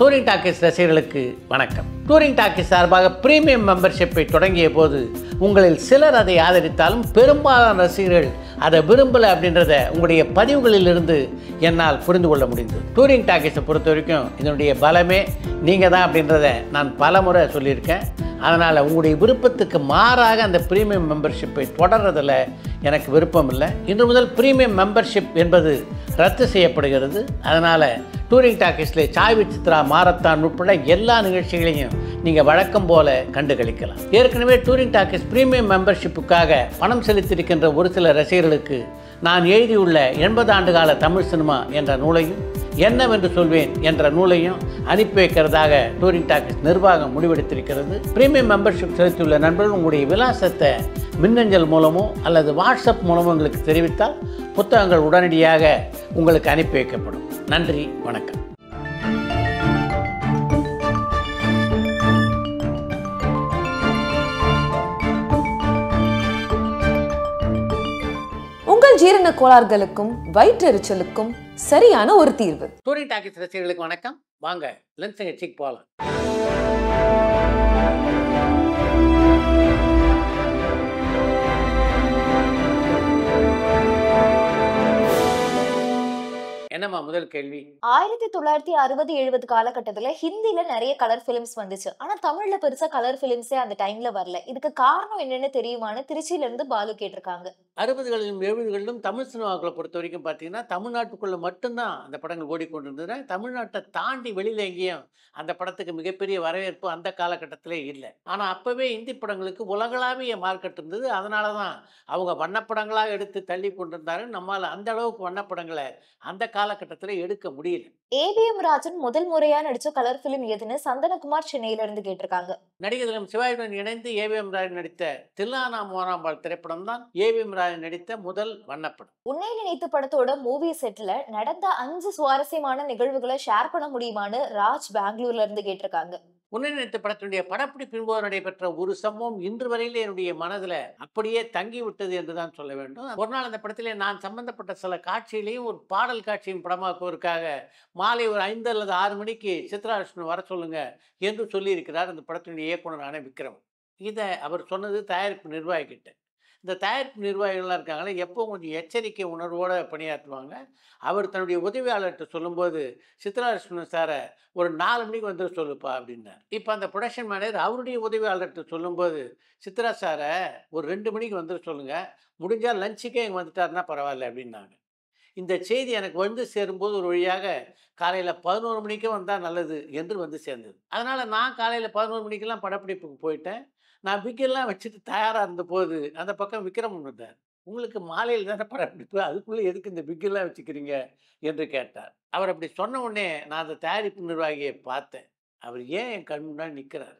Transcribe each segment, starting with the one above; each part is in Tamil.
டூரிங் டாக்கீஸ் ரசிகர்களுக்கு வணக்கம். டூரிங் டாக்கிஸ் சார்பாக பிரீமியம் மெம்பர்ஷிப்பை தொடங்கிய போது உங்களில் சிலர் அதை ஆதரித்தாலும் பெரும்பாலான ரசிகர்கள் அதை விரும்பலை அப்படின்றத உங்களுடைய பதிவுகளிலிருந்து என்னால் புரிந்து கொள்ள முடிந்தது. டூரிங் டாக்கீஸை பொறுத்த வரைக்கும் இதனுடைய பலமே நீங்கள் தான் அப்படின்றத நான் பலமுறை சொல்லியிருக்கேன். அதனால் உங்களுடைய விருப்பத்துக்கு மாறாக அந்த ப்ரீமியம் மெம்பர்ஷிப்பை தொடர்றதில் எனக்கு விருப்பம் இல்லை. இன்று முதல் ப்ரீமியம் மெம்பர்ஷிப் என்பது ரத்து செய்யப்படுகிறது. அதனால் டூரிங் டாக்கீஸில் சாய் சித்ரா மாரத்தான் உட்பட எல்லா நிகழ்ச்சிகளையும் நீங்கள் வழக்கம் போல கண்டுகளிக்கலாம். ஏற்கனவே டூரிங் டாக்கிஸ் பிரீமியம் மெம்பர்ஷிப்புக்காக பணம் செலுத்தியிருக்கின்ற ஒரு சில ரசிகர்களுக்கு நான் எழுதியுள்ள எண்பது ஆண்டு கால தமிழ் சினிமா என்ற நூலையும் என்னவென்று சொல்வேன் என்ற நூலையும் அனுப்பி வைக்கிறதாக டூரிங் டாக்கீஸ் நிர்வாகம் முடிவெடுத்திருக்கிறது. பிரீமியம் மெம்பர்ஷிப் செலுத்தியுள்ள நண்பர்கள் உங்களுடைய விலாசத்தை மின்னஞ்சல் மூலமோ அல்லது வாட்ஸ்அப் மூலமோ உங்களுக்கு தெரிவித்தால் புத்தகங்கள் உடனடியாக உங்களுக்கு அனுப்பி வைக்கப்படும். நன்றி வணக்கம். ஜீரண கோளாறுகளுக்கும் வயிற்றெரிச்சலுக்கும் சரியான ஒரு தீர்வு. டூரிங் டாக்கீஸ் ரசிகர்களுக்கு வணக்கம். வாங்க லென்ஸ் நிகழ்ச்சிக்கு போகலாம். என்னம்மா முதல் கேள்வி? ஆயிரத்தி தொள்ளாயிரத்தி அறுபது எழுபது காலகட்டத்துல ஹிந்தில நிறைய கலர் பிலிம்ஸ் வந்துச்சு. ஆனா தமிழ்ல பெருசா கலர் பிலிம்ஸே அந்த டைம்ல வரல. இதுக்கு காரணம் என்னன்னு தெரியுமான்னு திருச்சியில இருந்து பாலு கேட்டிருக்காங்க. அறுபதுகளிலும் எழுபதுகளிலும் தமிழ் சினிமாக்களை பொறுத்த வரைக்கும் பார்த்தீங்கன்னா தமிழ்நாட்டுக்குள்ளே மட்டும்தான் அந்த படங்கள் ஓடிக்கொண்டிருந்தது. தமிழ்நாட்டை தாண்டி வெளியில் எங்கேயும் அந்த படத்துக்கு மிகப்பெரிய வரவேற்பு அந்த காலகட்டத்திலே இல்லை. ஆனால் அப்போவே இந்தி படங்களுக்கு உலகளாவிய மார்க்கெட் இருந்தது அதனால தான் அவங்க வண்ணப்படங்களாக எடுத்து தள்ளி கொண்டிருந்தார்கள். நம்மால் அந்த அளவுக்கு வண்ணப்படங்களை அந்த காலகட்டத்தில் எடுக்க முடியல. ஏபிஎம் ராஜன் முதல் முறையா நடிச்ச கலர் பிலிம் எதுன்னு சந்தனகுமார் சென்னையில இருந்து கேட்டிருக்காங்க. நடிகர்களும் சிவாஜியுடன் இணைந்து ஏவிஎம் ராஜன் நடித்த தில்லானா மோனாம்பாள் திரைப்படம் தான் ஏவிஎம் ராஜன் நடித்த முதல் வண்ணப்படம். உன்னை நினைத்து படத்தோட மூவி செட்ல நடந்த அஞ்சு சுவாரஸ்யமான நிகழ்வுகளை ஷேர் பண்ண முடியுமான்னு ராஜ் பெங்களூர்ல இருந்து கேட்டிருக்காங்க. உன்னை நினைத்த படத்தினுடைய படப்பிடிப்பின் போது நடைபெற்ற ஒரு சம்பவம் இன்று வரையிலே என்னுடைய மனதில் அப்படியே தங்கி விட்டது என்று தான் சொல்ல வேண்டும். ஒரு நாள் அந்த படத்திலே நான் சம்பந்தப்பட்ட சில காட்சியிலையும் ஒரு பாடல் காட்சியின் படமாக்குவதற்காக மாலை ஒரு ஐந்து அல்லது ஆறு மணிக்கு சித்ராகிருஷ்ணன் வர சொல்லுங்க என்று சொல்லியிருக்கிறார் அந்த படத்தினுடைய இயக்குனரான விக்ரம். இதை அவர் சொன்னது தயாரிப்பு நிர்வாகிக்கிட்ட இந்த தயாரிப்பு நிர்வாகிகள்லாம் இருக்காங்களே எப்போ கொஞ்சம் எச்சரிக்கை உணர்வோடு பணியாற்றுவாங்க. அவர் தன்னுடைய உதவியாளர்கிட்ட சொல்லும்போது சித்ராகிருஷ்ணன் சாரை ஒரு நாலு மணிக்கு வந்து சொல்லுப்பா அப்படின்னார். இப்போ அந்த ப்ரொடக்ஷன் மேனேஜர் அவருடைய உதவியாளர்கிட்ட சொல்லும்போது சித்ரா சாரை ஒரு ரெண்டு மணிக்கு வந்து சொல்லுங்கள் முடிஞ்சால் லஞ்சுக்கே இங்கே வந்துட்டாருன்னா பரவாயில்ல அப்படின்னாங்க. இந்த செய்தி எனக்கு வந்து சேரும்போது ஒரு வழியாக காலையில் பதினோரு மணிக்கே வந்தால் நல்லது என்று வந்து சேர்ந்தது. அதனால் நான் காலையில் பதினோரு மணிக்கெல்லாம் படப்பிடிப்புக்கு போயிட்டேன். நான் விக்கெல்லாம் வச்சுட்டு தயாராக இருந்தபோது அந்த பக்கம் விக்ரம் வந்தார் உங்களுக்கு மாலையில் தானே படப்பிடிப்பு அதுக்குள்ளே எதுக்கு இந்த பிக்கெல்லாம் வச்சுக்கிறீங்க? என்று கேட்டார். அவர் அப்படி சொன்ன உடனே நான் அந்த தயாரிப்பு நிர்வாகியை பார்த்தேன். அவர் ஏன் என் கண் முன்னாடி நிற்கிறார்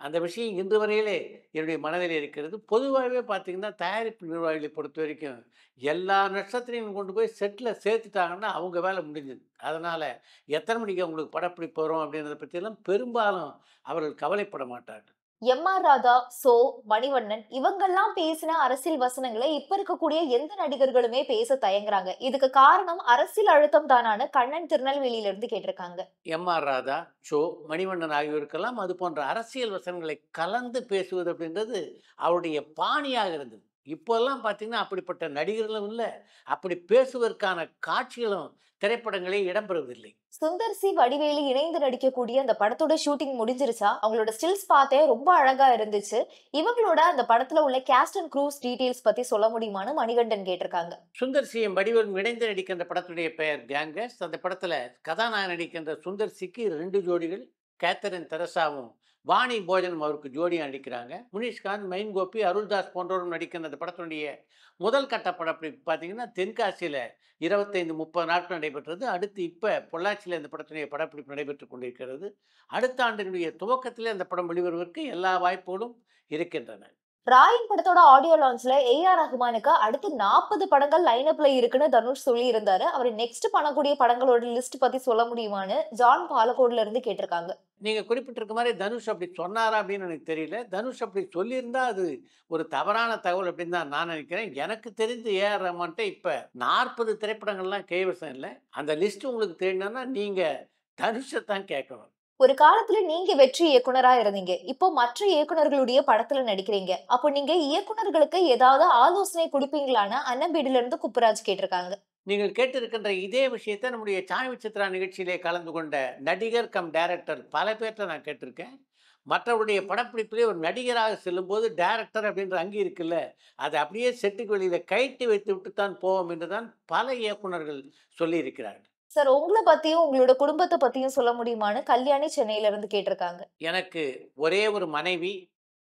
அந்த விஷயம் இன்று வரையிலே என்னுடைய மனதில் இருக்கிறது. பொதுவாகவே பார்த்தீங்கன்னா தயாரிப்பு நிர்வாகிகளை பொறுத்த வரைக்கும் எல்லா நட்சத்திரையும் கொண்டு போய் செட்டில் சேர்த்துட்டாங்கன்னா அவங்க வேலை முடிஞ்சது. அதனால் எத்தனை மணிக்கு அவங்களுக்கு படப்பிடிப்பு வரும் அப்படின்றத பற்றியெல்லாம் பெரும்பாலும் அவர்கள் கவலைப்பட மாட்டார்கள். எம் ஆர் ராதா சோ மணிவண்ணன் இவங்கெல்லாம் பேசின அரசியல் வசனங்களை இப்ப இருக்கக்கூடிய எந்த நடிகர்களுமே பேச தயங்குறாங்க. இதுக்கு காரணம் அரசியல் அழுத்தம் தானான கண்ணன் திருநெல்வேலியில இருந்து கேட்டிருக்காங்க. எம் ஆர் ராதா ஷோ மணிவண்ணன் ஆகியோருக்கெல்லாம் அது போன்ற அரசியல் வசனங்களை கலந்து பேசுவது அப்படின்றது அவருடைய பாணியாக இருந்தது. இப்போல்லாம் பார்த்தீங்கன்னா அப்படிப்பட்ட நடிகர்களும் இல்லை. அப்படி பேசுவதற்கான காட்சிகளும் திரைப்படங்களே இடம்பெறுவதில்லை. சுந்தர் சி வடிவேலு இணைந்து நடிக்கக்கூடிய அந்த படத்தோட ஷூட்டிங் முடிஞ்சிருச்சா? அவங்களோட ஸ்டில்ஸ் பார்த்தே ரொம்ப அழகா இருந்துச்சு. இவங்களோட அந்த படத்துல உள்ள கேஸ்ட் அண்ட் க்ரூஸ் டீடைல்ஸ் பத்தி சொல்ல முடியுமான்னு மணிகண்டன் கேட்டிருக்காங்க. சுந்தர் சியும் வடிவேலும் இணைந்து நடிக்கின்ற படத்துடைய பெயர் கேங்கஸ் அந்த படத்தில் கதாநாயகன் நடிக்கின்ற சுந்தர் சிக்கு ரெண்டு ஜோடிகள் கேத்தரின் தெரசாவும் வாணி போஜனம் அவருக்கு ஜோடியாக நடிக்கிறாங்க முனிஷ்காந்த் மைன் கோபி அருள்தாஸ் போன்றவரும் நடிக்கிற அந்த படத்தினுடைய முதல் கட்ட படப்பிடிப்பு பார்த்தீங்கன்னா தென்காசியில் இருபத்தைந்து முப்பது நாட்கள் நடைபெற்றது. அடுத்து இப்போ பொள்ளாச்சியில் இந்த படத்தினுடைய படப்பிடிப்பு நடைபெற்று கொண்டிருக்கிறது. அடுத்த ஆண்டினுடைய துவக்கத்தில் அந்த படம் வெளிவருவதற்கு எல்லா வாய்ப்புகளும் இருக்கின்றன. ராயன் படத்தோட ஆடியோ லான்ச்ல ஏ ஆர் ரஹ்மானுக்கு அடுத்து நாற்பது படங்கள் லைனப்ல இருக்குன்னு தனுஷ் சொல்லி இருந்தாரு அவர் நெக்ஸ்ட் பண்ணக்கூடிய படங்களோட லிஸ்ட் பத்தி சொல்ல முடியுமான்னு ஜான் பாலக்கோட்ல இருந்து கேட்டிருக்காங்க. நீங்கள் குறிப்பிட்டிருக்க மாதிரி தனுஷ் அப்படி சொன்னாரா அப்படின்னு எனக்கு தெரியல. தனுஷ் அப்படி சொல்லியிருந்தா அது ஒரு தவறான தகவல் அப்படின்னு தான் நான் நினைக்கிறேன். எனக்கு தெரிஞ்சு ஏ ஆர் ரஹ்மான்ட்ட இப்போ நாற்பது திரைப்படங்கள்லாம் கைவசம் இல்லை. அந்த லிஸ்ட் உங்களுக்கு தெரியணும்னா நீங்கள் தனுஷை தான் கேட்கணும். ஒரு காலத்துல நீங்க வெற்றி இயக்குனரா இருந்தீங்க. இப்போ மற்ற இயக்குனர்களுடைய படத்துல நடிக்கிறீங்க. அப்போ நீங்க இயக்குனர்களுக்கு ஏதாவது ஆலோசனை கொடுப்பீங்களான்னு அன்னம்பீடுல இருந்து குப்புராஜ் கேட்டிருக்காங்க. நீங்கள் கேட்டிருக்கின்ற இதே விஷயத்தை நம்முடைய சாய் சித்ரா நிகழ்ச்சியிலே கலந்து கொண்ட நடிகர் கம் டைரக்டர் பல பேர்கிட்ட நான் கேட்டிருக்கேன். மற்றவருடைய படப்பிடிப்பிலே ஒரு நடிகராக செல்லும்போது டைரக்டர் அப்படின்ற அங்கே இருக்குல்ல அதை அப்படியே செட்டுக்கு வெளியில் கைட்டு வைத்து விட்டு தான் போவோம் என்று தான் பல இயக்குனர்கள் சொல்லியிருக்கிறார்கள். சார் உங்களை பத்தியும் உங்களோட குடும்பத்தை பத்தியும் சொல்ல முடியுமான்னு கல்யாணி சென்னையில இருந்து கேட்டிருக்காங்க. எனக்கு ஒரே ஒரு மனைவி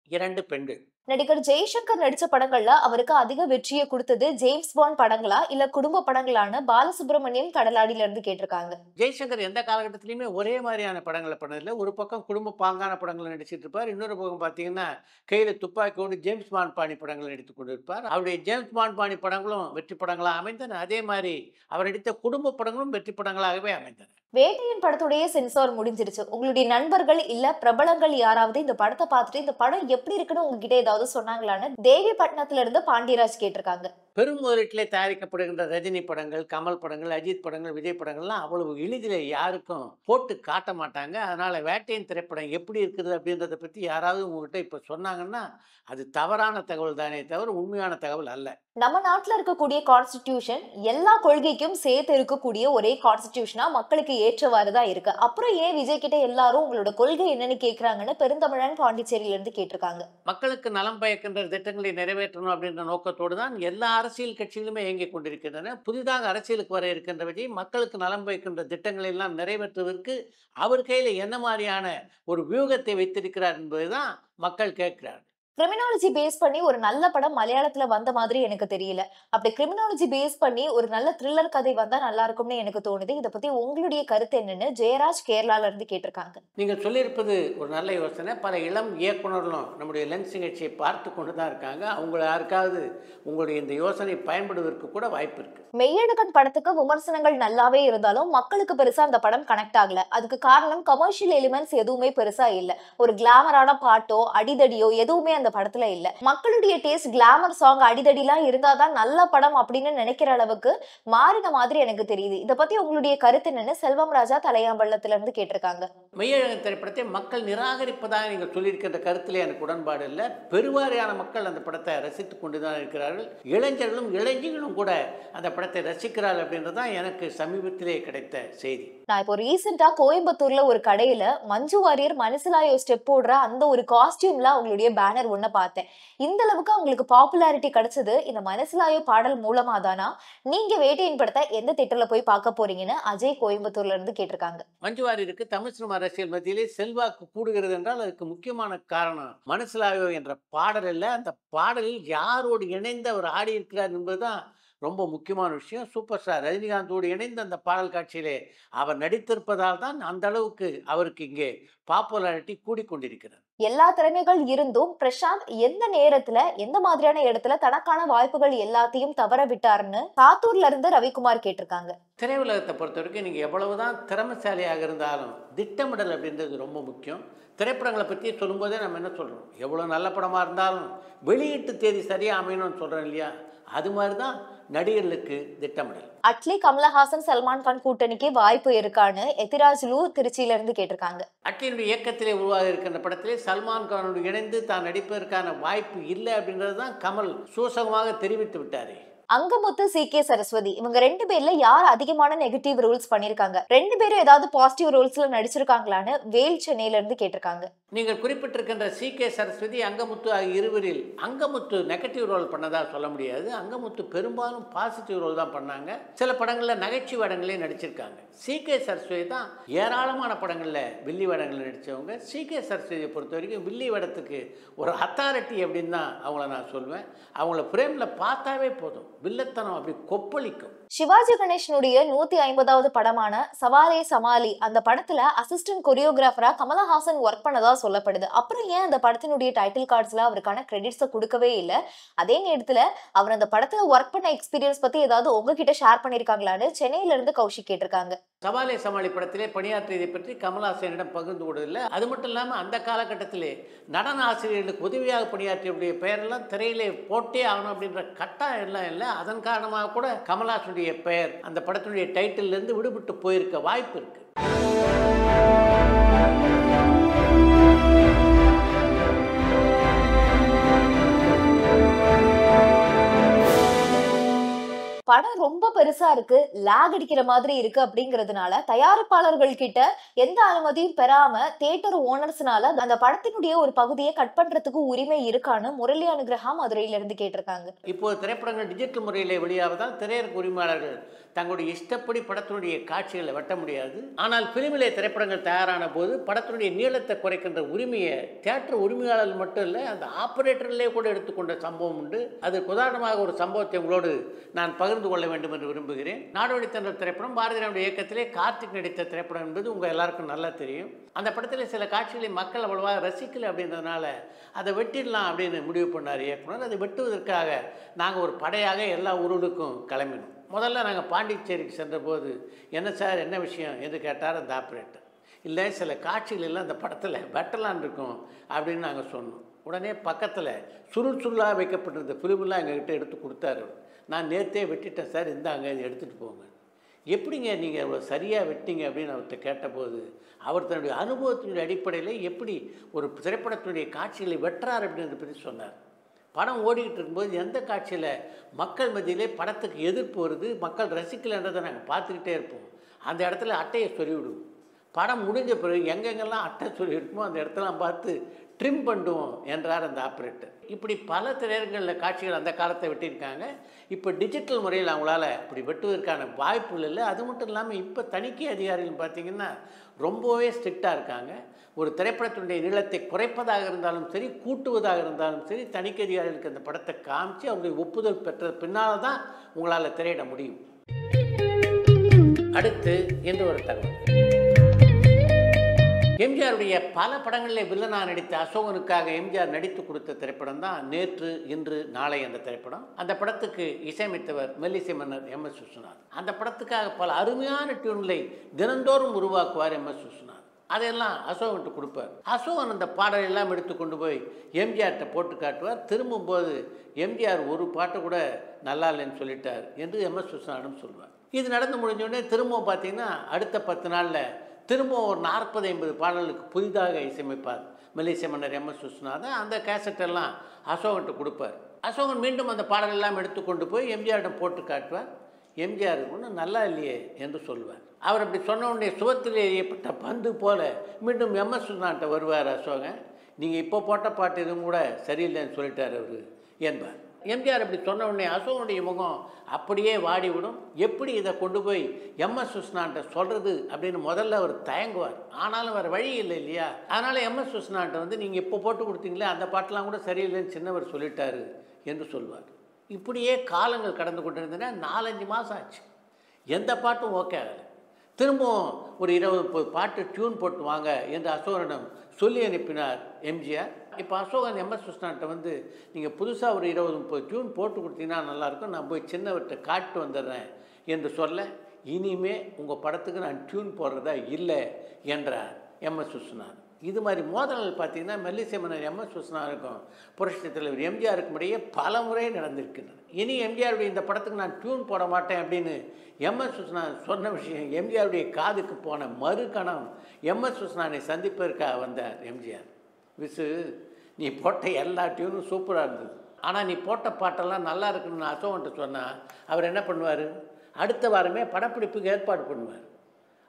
இரண்டு பெண்கள். நடிகர் ஜெய்சங்கர் நடிச்ச படங்கள்ல அவருக்கு அதிக வெற்றியை கொடுத்தது ஜேம்ஸ் பாண்ட் படங்களா இல்ல குடும்ப படங்களான பாலசுப்ரமணியம் கடலாடியில இருந்து கேட்டிருக்காங்க. ஜெய்சங்கர் எந்த காலகட்டத்திலயுமே ஒரே மாதிரியான படங்களை பண்ணதில்ல. ஒரு பக்கம் குடும்ப பாங்கான படங்களை நடிச்சிட்டு இருப்பார். இன்னொரு பக்கம் பார்த்தீங்கன்னா கையில் கொண்டு ஜேம்ஸ் பாண்ட் பாணி படங்களை நடித்து கொண்டிருப்பார். அவருடைய ஜேம்ஸ் பாண்ட் பாணி படங்களும் வெற்றி படங்களாக அமைந்தன. அதே மாதிரி அவர் நடித்த குடும்ப படங்களும் வெற்றி படங்களாகவே அமைந்தன. வேட்டையின் படத்துடைய சென்சார் முடிஞ்சிருச்சு. உங்களுடைய நண்பர்கள் இல்ல பிரபலங்கள் யாராவது இந்த படத்தை பார்த்துட்டு இந்த படம் எப்படி இருக்குன்னு உங்ககிட்ட ஏதாவது சொன்னாங்களான்னு தேவிப்பட்டினத்துல இருந்து பாண்டியராஜ் கேட்டிருக்காங்க. பெரும் முதலீட்டிலே தயாரிக்கப்படுகின்ற ரஜினி படங்கள் கமல் படங்கள் அஜித் படங்கள் விஜய் படங்கள்லாம் அவ்வளவு எளிதில் யாருக்கும் போட்டு காட்ட மாட்டாங்க. அதனால் வேட்டையின் திரைப்படம் எப்படி இருக்குது அப்படின்றத பற்றி யாராவது உங்ககிட்ட இப்போ சொன்னாங்கன்னா அது தவறான தகவல் தானே தவிர உண்மையான தகவல் அல்ல. நம்ம நாட்டுல இருக்கக்கூடிய கான்ஸ்டிடியூஷன் எல்லா கொள்கைக்கும் சேர்த்து இருக்கக்கூடிய ஒரே கான்ஸ்டிடியூஷனா மக்களுக்கு ஏற்றவாறு தான் இருக்கு. அப்புறம் ஏன் விஜய் கிட்ட எல்லாரும் உங்களோட கொள்கை என்னன்னு கேக்குறாங்கன்னு பெருந்தமிழன் பாண்டிச்சேரியில இருந்து கேட்டிருக்காங்க. மக்களுக்கு நலம் பயக்கின்ற திட்டங்களை நிறைவேற்றணும் அப்படின்ற நோக்கத்தோடு தான் எல்லா அரசியல் கட்சிகளுமே இயங்கிக் கொண்டிருக்கின்றன. புதிதாக அரசியலுக்கு வர இருக்கின்ற விஜய் மக்களுக்கு நலம் வைக்கின்ற திட்டங்களை எல்லாம் நிறைவேற்றுவதற்கு அவர் கையில் என்ன மாதிரியான ஒரு வியூகத்தை வைத்திருக்கிறார் என்பதுதான் மக்கள் கேட்கிறார் கிரிமினாலஜி பேஸ் பண்ணி ஒரு நல்ல படம் மலையாளத்துல வந்த மாதிரி எனக்கு தெரியல. அப்படி கிரிமினாலஜி பேஸ் பண்ணி ஒரு நல்ல த்ரில்லர் கதை வந்தா நல்லா இருக்கும்னு எனக்கு தோணுது. இதை பத்தி உங்களுடைய கருத்து என்னன்னு ஜெயராஜ் கேரளால இருந்து கேட்டிருக்காங்க. நீங்கள் சொல்லியிருப்பது ஒரு நல்ல யோசனை. பல இளம் இயக்குனர்களும் நம்முடைய லென்ஸ் நிகழ்ச்சியை பார்த்து கொண்டு தான் இருக்காங்க. அவங்கள யாருக்காவது உங்களுடைய இந்த யோசனை பயன்படுவதற்கு கூட வாய்ப்பு இருக்குது மெய்யழகன் படத்துக்கு விமர்சனங்கள் நல்லாவே இருந்தாலும் மக்களுக்கு பெருசா அந்த படம் கனெக்ட் ஆகல. அதுக்கு காரணம் கமர்ஷியல் எலிமெண்ட்ஸ் எதுவுமே பெருசா இல்ல. ஒரு கிளாமரான பாட்டோ அடிதடியோ எதுவுமே அந்த படத்துல இல்ல. மக்களுடைய டேஸ்ட் கிளாமர் சாங் அடிதடிலாம் இருந்தாதான் நல்ல படம் அப்படின்னு நினைக்கிற அளவுக்கு மாறின மாதிரி எனக்கு தெரியுது. இத பத்தி உங்களுடைய கருத்து என்னன்னு செல்வம் ராஜா தலையாம்பள்ளத்துல இருந்து கேட்டிருக்காங்க. மெய்யழகன் திரைப்படத்தை மக்கள் நிராகரிப்பதாக நீங்கள் சொல்லியிருக்கின்ற கருத்திலே எனக்கு உடன்பாடு இல்லை. பெருவாரியான மக்கள் அந்த படத்தை ரசித்து கொண்டு தான் இருக்கிறார்கள். இளைஞர்களும் இளைஞர்களும் கூட அந்த படத்தை ரசிக்கிறார்கள் அப்படின்றது தான் எனக்கு சமீபத்திலே கிடைத்த செய்தி. நான் இப்போ ரீசெண்டா கோயம்புத்தூர்ல ஒரு கடையில மஞ்சு வாரியர் மனசிலாயோ ஸ்டெப் போடுற அந்த ஒரு காஸ்டியூம்ல அவங்களுடைய பேனர் ஒண்ண பார்த்தேன். இந்த அளவுக்கு அவங்களுக்கு பாப்புலாரிட்டி கிடைச்சது இந்த மனசிலாயோ பாடல் மூலமா தானா நீங்க வேட்டையின் படத்தை எந்த தியேட்டர்ல போய் பார்க்க போறீங்கன்னு அஜய் கோயம்புத்தூர்ல இருந்து கேட்டிருக்காங்க. மஞ்சு தமிழ் சினிமா அரசியல் மத்தியிலே செல்வாக்கு கூடுகிறது என்றால் அதுக்கு முக்கியமான காரணம் மனசிலாயோ என்ற பாடல் இல்லை. அந்த பாடலில் யாரோடு இணைந்து அவர் ஆடி இருக்கிறார் என்பதுதான் ரொம்ப முக்கியமான விஷயம். சூப்பர் ஸ்டார் ரஜினிகாந்தோடு இணைந்து அந்த பாடல் காட்சியிலே அவர் நடித்திருப்பதால் தான் அந்த அளவுக்கு அவருக்கு இங்கே பாப்புலாரிட்டி கூடிக்கொண்டிருக்கிறது. எல்லா திறமைகள் இருந்தும் பிரசாந்த் எந்த நேரத்துல எந்த மாதிரியான இடத்துல தனக்கான வாய்ப்புகள் எல்லாத்தையும் தவற விட்டாருன்னு சாத்தூர்ல இருந்து ரவிக்குமார் கேட்டிருக்காங்க. திரையுலகத்தை பொறுத்த வரைக்கும் நீங்கள் எவ்வளவுதான் திறமைசாலியாக இருந்தாலும் திட்டமிடல் அப்படின்றது ரொம்ப முக்கியம். திரைப்படங்களை பற்றி சொல்லும்போதே நம்ம என்ன சொல்கிறோம் எவ்வளோ நல்ல படமாக இருந்தாலும் வெளியீட்டு தேதி சரியாக அமையணும்னு சொல்கிறோம் இல்லையா? அது மாதிரி தான் நடிகர்களுக்கு திட்டமிடல். அட்லி கமலஹாசன் சல்மான் கான் கூட்டணிக்கு வாய்ப்பு இருக்கான்னு எத்திராஜ்லு திருச்சியில இருந்து கேட்டிருக்காங்க. அட்லியினுடைய இயக்கத்திலே உருவாக இருக்கின்ற படத்திலே சல்மான் கானோடு இணைந்து தான் நடிப்பதற்கான வாய்ப்பு இல்லை அப்படின்றது தான் கமல் சூசகமாக தெரிவித்து விட்டாரே. அங்கமுத்து சி. கே. சரஸ்வதி. இவங்க ரெண்டு பேர்ல யார் அதிகமான நெகட்டிவ் ரோல்ஸ் பண்ணிருக்காங்க? ரெண்டு பேரும் ஏதாவது பாசிட்டிவ் ரோல்ஸ்ல நடிச்சிருக்காங்களான்னு வேல் சென்னையில இருந்து கேட்டிருக்காங்க. நீங்கள் குறிப்பிட்டிருக்கின்ற சி. கே. சரஸ்வதி அங்கமுத்து ஆகிய இருவரில் அங்கமுத்து நெகட்டிவ் ரோல் பண்ணதா சொல்ல முடியாது. அங்கமுத்து பெரும்பாலும் பாசிட்டிவ் ரோல் தான் பண்ணாங்க. சில படங்களில் நகைச்சுவை வேடங்களே நடிச்சிருக்காங்க. சி. கே. சரஸ்வதி தான் ஏராளமான படங்களில் வில்லி வேடங்களில் நடித்தவங்க சி. கே. சரஸ்வதியை பொறுத்த வரைக்கும் வில்லி வேடத்துக்கு ஒரு அத்தாரிட்டி அப்படின்னு தான் அவங்கள நான் சொல்வேன். அவங்கள ஃப்ரேமில் பார்த்தாவே போதும். வில்லத்தனம் அப்படி கொப்பளிக்கும். சிவாஜி கணேஷனுடைய நூத்தி ஐம்பதாவது படமான சவாலே சமாளி அந்த படத்துல அசிஸ்டன்ட் கொரியோகிராஃபரா கமலஹாசன் ஒர்க் பண்ணதா சொல்லப்படுது. அப்புறம் ஏன் அந்த படத்தினுடைய டைட்டில் கார்ட்ஸ்ல அவருக்கான கிரெடிட்ஸை கொடுக்கவே இல்லை? அதே நேரத்துல அவர் அந்த படத்துல ஒர்க் பண்ண எக்ஸ்பீரியன்ஸ் பத்தி ஏதாவது உங்ககிட்ட ஷேர் பண்ணிருக்காங்களான்னு சென்னையில இருந்து கௌஷிக் கேட்டிருக்காங்க. சவாலே சமாளி படத்திலே பணியாற்றியதை பற்றி கமல்ஹாசனிடம் பகிர்ந்து கொண்டதில்லை அது மட்டும் இல்லாமல் அந்த காலகட்டத்திலே நடன ஆசிரியர்களுக்கு உதவியாக பணியாற்றியவருடைய பெயரெல்லாம் திரையிலே போட்டே ஆகணும் அப்படின்ற கட்டாயம் எல்லாம் இல்லை. அதன் காரணமாக கூட கமல்ஹாசனுடைய படத்தினுடைய பெயர் அந்த படத்தினுடைய டைட்டிலேருந்து விடுபட்டு போயிருக்க வாய்ப்பு இருக்கு. பட ரொம்ப பெருசா இருக்கு லேக் அடிக்கிற மாதிரி இருக்கு அப்படிங்கறதுனால தயாரிப்பாளர்கள் கிட்ட எந்த அனுமதியும் பெறாம தியேட்டர் ஓனர்ஸ்னால அந்த படத்தினுடைய ஒரு பகுதியை கட் பண்றதுக்கு உரிமை இருக்கான்னு முரளி அனுகிரகா மதுரையில இருந்து கேட்டிருக்காங்க. இப்போ திரைப்படங்கள் டிஜிட்டல் முறையில் வெளியாவதால் திரையரங்கு உரிமையாளர்கள் தங்களுடைய இஷ்டப்படி படத்தினுடைய காட்சிகளை வெட்ட முடியாது. ஆனால் பிலிமிலே திரைப்படங்கள் தயாரான போது படத்தினுடைய நீளத்தை குறைக்கின்ற உரிமையை தேட்டர் உரிமையாளர்கள் மட்டும் இல்லை அந்த ஆப்ரேட்டர்லேயே கூட எடுத்துக்கொண்ட சம்பவம் உண்டு. அதுக்கு உதாரணமாக ஒரு சம்பவத்தை உங்களோடு நான் பகிர்ந்து கொள்ள வேண்டும் என்று விரும்புகிறேன். நாடோடி திரைப்படம் பாரதியாருடைய இயக்கத்திலே கார்த்திக் நடித்த திரைப்படம் என்பது உங்கள் எல்லாருக்கும் நல்லா தெரியும். அந்த படத்தில் சில காட்சிகளை மக்கள் அவ்வளவா ரசிக்கல அப்படின்றதுனால அதை வெட்டிடலாம் அப்படின்னு முடிவு பண்ணார் இயக்குனர். அதை வெட்டுவதற்காக நாங்கள் ஒரு படையாக எல்லா ஊர்களுக்கும் கிளம்பினோம். முதல்ல நாங்கள் பாண்டிச்சேரிக்கு சென்றபோது என்ன சார் என்ன விஷயம்? என்று கேட்டார்? அந்த ஆப்ரேட்டர் இல்லை சில காட்சிகள் எல்லாம் அந்த படத்தில் வெட்டலான் இருக்கும் அப்படின்னு நாங்கள் சொன்னோம். உடனே பக்கத்தில் சுருள் சுருளாக வைக்கப்பட்டிருந்த ஃபிலிமெல்லாம் எங்ககிட்ட எடுத்து கொடுத்தாரு நான் நேற்றே வெட்டிட்டேன் சார் இந்தாங்க இதை எடுத்துகிட்டு போங்க. எப்படிங்க நீங்கள் இவ்வளோ சரியாக வெட்டிங்க அப்படின்னு அவர்கிட்ட கேட்டபோது அவர் தன்னுடைய அனுபவத்தினுடைய அடிப்படையில் எப்படி ஒரு திரைப்படத்தினுடைய காட்சிகளை வெட்டுறார் அப்படின்றத பற்றி சொன்னார். படம் ஓடிக்கிட்டு இருக்கும்போது எந்த காட்சியில் மக்கள் மத்தியிலே படத்துக்கு எதிர்ப்பு வருது மக்கள் ரசிக்கலைன்றதை நாங்கள் பார்த்துக்கிட்டே இருப்போம். அந்த இடத்துல அட்டையை சொல்லிவிடுவோம். படம் முடிஞ்ச பிறகு எங்கெங்கெல்லாம் அட்டை சொல்லி இருக்குமோ அந்த இடத்தெல்லாம் பார்த்து ட்ரிம் பண்ணுவோம் என்றார் அந்த ஆப்ரேட்டர். இப்படி பல திரையரங்களில் காட்சிகள் அந்த காலத்தை வெட்டியிருக்காங்க. இப்போ டிஜிட்டல் முறையில் அவங்களால இப்படி வெட்டுவதற்கான வாய்ப்புகள் இல்லை. அது மட்டும் இல்லாமல் இப்போ தணிக்கை அதிகாரிகள் பார்த்திங்கன்னா ரொம்பவே ஸ்ட்ரிக்டாக இருக்காங்க. ஒரு திரைப்படத்தினுடைய நீளத்தை குறைப்பதாக இருந்தாலும் சரி கூட்டுவதாக இருந்தாலும் சரி தணிக்கை அதிகாரிகளுக்கு அந்த படத்தை காமிச்சு அவங்களுடைய ஒப்புதல் பெற்ற பின்னால் தான் உங்களால் திரையிட முடியும். அடுத்து என்று ஒரு தகவல். எம்ஜிஆருடைய பல படங்களில் வில்லனா நடித்த அசோகனுக்காக எம்ஜிஆர் நடித்து கொடுத்த திரைப்படம் தான் நேற்று இன்று நாளை என்ற திரைப்படம். அந்த படத்துக்கு இசையமைத்தவர் மெல்லிசை மன்னர் எம் எஸ் விஸ்வநாத் அந்த படத்துக்காக பல அருமையான டியூன்களை தினந்தோறும் உருவாக்குவார் எம் எஸ் விஸ்வநாத் அதையெல்லாம் அசோகன்ட்டு கொடுப்பார். அசோகன் அந்த பாடல் எல்லாம் எடுத்து கொண்டு போய் எம்ஜிஆர்கிட்ட போட்டு காட்டுவார். திரும்பும்போது எம்ஜிஆர் ஒரு பாட்டு கூட நல்லா இல்லைன்னு சொல்லிட்டார் என்று எம் எஸ் விஸ்வநாதம் சொல்வார். இது நடந்து முடிஞ்சோடனே திரும்பவும் பார்த்தீங்கன்னா அடுத்த பத்து நாளில் திரும்பவும் ஒரு நாற்பது ஐம்பது பாடல்களுக்கு புதிதாக இசையமைப்பார் மலேசிய மன்னர் எம் எஸ் விஸ்வநாதன். அந்த கேசட்டெல்லாம் அசோகன்ட்டு கொடுப்பார். அசோகன் மீண்டும் அந்த பாடல் எல்லாம் எடுத்துக்கொண்டு போய் எம்ஜிஆரிடம் போட்டு காட்டுவார். எம்ஜிஆர் ஒன்றும் நல்லா இல்லையே என்று சொல்வார் அவர் அப்படி சொன்ன உடனே சுவத்தில் எறியப்பட்ட பந்து போல மீண்டும் எம் எஸ் வருவார் அசோகன். நீங்கள் இப்போ போட்ட பாட்டு எதுவும் கூட சரியில்லைன்னு சொல்லிட்டார் அவர் என்பார். எம்ஜிஆர் அப்படி சொன்ன உடனே அசோகனுடைய முகம் அப்படியே வாடிவிடும். எப்படி இதை கொண்டு போய் எம்எஸ் விஸ்வநாட்ட சொல்கிறது அப்படின்னு முதல்ல அவர் தயங்குவார். ஆனாலும் வேறு வழி இல்லை இல்லையா? அதனால் எம்எஸ் விஸ்வநாட்டை வந்து நீங்கள் இப்போ போட்டு கொடுத்தீங்களே அந்த பாட்டெலாம் கூட சரியில்லைன்னு சின்னவர் சொல்லிட்டாரு என்று சொல்வார். இப்படியே காலங்கள் கடந்து கொண்டிருந்தன. நாலஞ்சு மாதம் ஆச்சு. எந்த பாட்டும் ஓகே ஆகலை. திரும்பவும் ஒரு இருபது பாட்டு டியூன் போட்டு வாங்க என்று அசோகனிடம் சொல்லி அனுப்பினார் எம்ஜிஆர். இப்போ அசோகன் எம்எஸ் கிருஷ்ணாட்ட வந்து நீங்கள் புதுசாக ஒரு இருபது முப்பது டியூன் போட்டு கொடுத்தீங்கன்னா நல்லாயிருக்கும். நான் போய் சின்னவர்கிட்ட காட்டு வந்துடுறேன் என்று சொல்ல இனிமே உங்கள் படத்துக்கு நான் டியூன் போடுறதா இல்லை என்றார் எம்எஸ் விஸ்வநாத் இது மாதிரி மோதல்கள் பார்த்தீங்கன்னா மெல்லிசை மன்னர் எம்எஸ் விஸ்வநாதனுக்கும் புரட்சி தலைவர் எம்ஜிஆருக்கும் இடையே பல முறை நடந்திருக்கின்றன. இனி எம்ஜிஆருடைய இந்த படத்துக்கு நான் டியூன் போட மாட்டேன் அப்படின்னு எம்எஸ் விஸ்வநாதன் சொன்ன விஷயம் எம்ஜிஆருடைய காதுக்கு போன மறுகணம் எம்எஸ் விஸ்வநாதனை சந்திப்பதற்காக வந்தார் எம்ஜிஆர். விசு நீ போட்ட எல்லா டியூனும் சூப்பராக இருந்தது. ஆனால் நீ போட்ட பாட்டெல்லாம் நல்லா இருக்குன்னு அசோகன்ட்டு சொன்னால் அவர் என்ன பண்ணுவார்? அடுத்த வாரமே படப்பிடிப்புக்கு ஏற்பாடு பண்ணுவார்.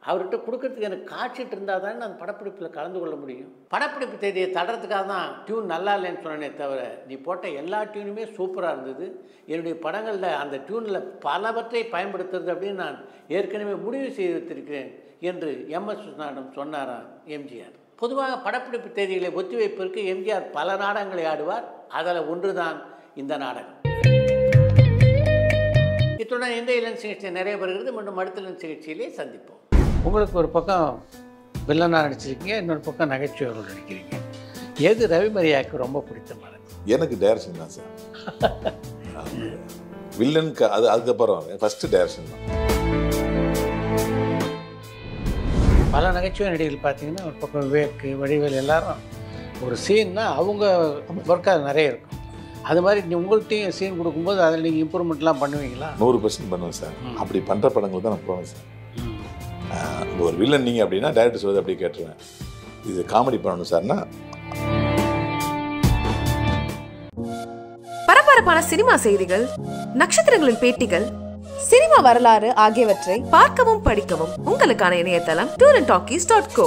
அவர்கிட்ட கொடுக்கறதுக்கு எனக்கு காட்சிட்டு இருந்தால் தானே நான் படப்பிடிப்பில் கலந்து கொள்ள முடியும். படப்பிடிப்பு தேதியை தடுறதுக்காக தான் டியூன் நல்லா இல்லைன்னு சொன்னேனே தவிர நீ போட்ட எல்லா டியூனுமே சூப்பராக இருந்தது. என்னுடைய படங்களில் அந்த டியூனில் பலவற்றை பயன்படுத்துறது அப்படின்னு நான் ஏற்கனவே முடிவு செய்து வைத்திருக்கிறேன் என்று எம்எஸ் விஸ்வநாதன் சொன்னாராம் எம்ஜிஆர்? பொதுவாக படப்பிடிப்பு தேதிகளை ஒத்திவைப்பதற்கு எம்ஜிஆர் பல நாடகங்களை ஆடுவார். அதில் ஒன்றுதான் இந்த நாடகம். இத்துடன் இந்த இளம் சிகிச்சை நிறைய பெறுகிறது. மீண்டும் அடுத்த இளம் சிகிச்சையிலே சந்திப்போம். உங்களுக்கு ஒரு பக்கம் வில்லனாக நடிச்சிருக்கீங்க இன்னொரு பக்கம் நகைச்சுவைகள் நடிக்கிறீங்க. எது ரவிமரியாவுக்கு ரொம்ப பிடித்தமானது எனக்கு டைரக்ஷன் தான் சார். வில்லனுக்கு அது அதுக்கப்புறம் ஃபஸ்ட்டு டைரக்ஷன் தான். பல நகைச்சுவை நடிகர்கள் பார்த்தீங்கன்னா ஒரு பக்கம் விவேக் வடிவேல் எல்லாரும் ஒரு சீன்னா அவங்க ஒர்க் அது நிறைய இருக்கும். அது மாதிரி நீ உங்கள்கிட்டையும் சீன் கொடுக்கும்போது அதில் நீங்கள் இம்ப்ரூவ்மெண்ட்லாம் பண்ணுவீங்களா? நூறு பர்சன்ட் பண்ணுவேன் சார். அப்படி பண்ணுற படங்கள் தான் நான் போவேன் சார். ஒரு வில்லன் நீங்கள் அப்படின்னா டேரக்டர் சொல்வது அப்படியே கேட்டுருவேன். இது காமெடி பண்ணணும் சார்னா பரபரப்பான சினிமா செய்திகள் நட்சத்திரங்களின் பேட்டிகள் சினிமா வரலாறு ஆகியவற்றை பார்க்கவும் படிக்கவும் உங்களுக்கான இணையதளம் tour and talkies dot co